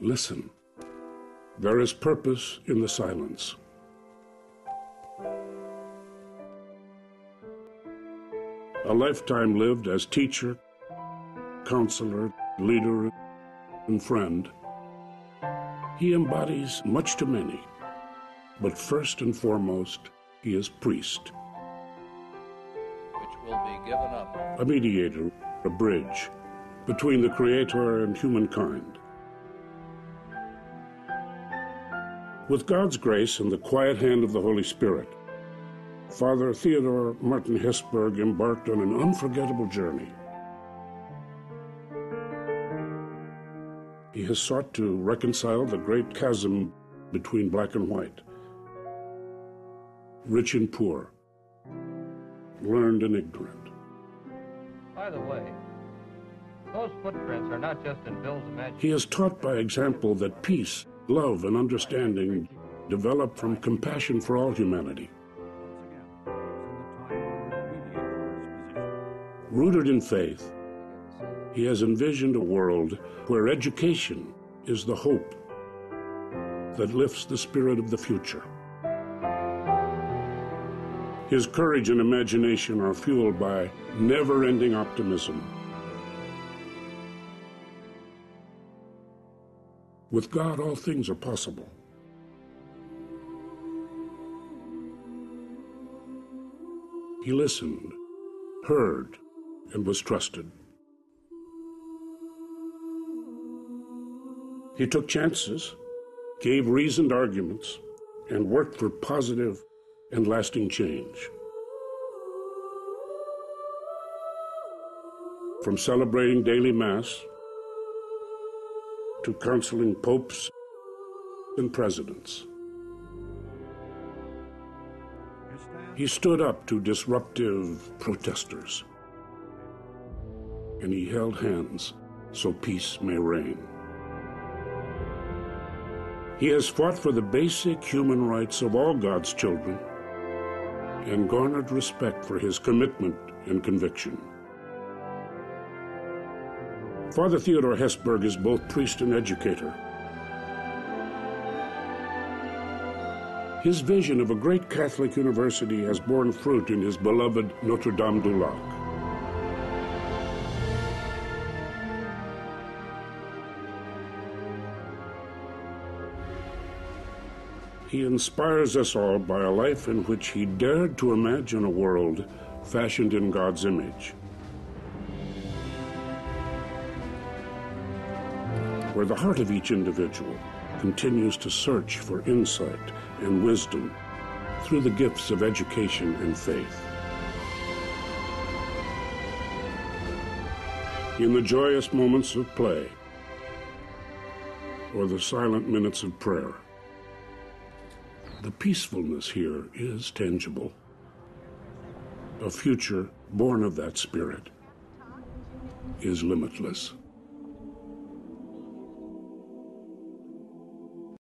Listen. There is purpose in the silence. A lifetime lived as teacher, counselor, leader, and friend. He embodies much to many, but first and foremost, he is priest. which will be given up. a mediator, a bridge between the Creator and humankind. With God's grace and the quiet hand of the Holy Spirit, Father Theodore Martin Hesburgh embarked on an unforgettable journey. He has sought to reconcile the great chasm between black and white, rich and poor, learned and ignorant. By the way, those footprints are not just in Bill's imagination. He has taught by example that peace, love, and understanding develop from compassion for all humanity. Rooted in faith, he has envisioned a world where education is the hope that lifts the spirit of the future. His courage and imagination are fueled by never ending optimism. With God, all things are possible. He listened, heard, and was trusted. He took chances, gave reasoned arguments, and worked for positive and lasting change. From celebrating daily Mass to counseling popes and presidents. He stood up to disruptive protesters, and he held hands so peace may reign. He has fought for the basic human rights of all God's children and garnered respect for his commitment and conviction. Father Theodore Hesburgh is both priest and educator. His vision of a great Catholic university has borne fruit in his beloved Notre Dame du Lac. He inspires us all by a life in which he dared to imagine a world fashioned in God's image. Where the heart of each individual continues to search for insight and wisdom through the gifts of education and faith. In the joyous moments of play or the silent minutes of prayer, the peacefulness here is tangible. A future born of that spirit is limitless.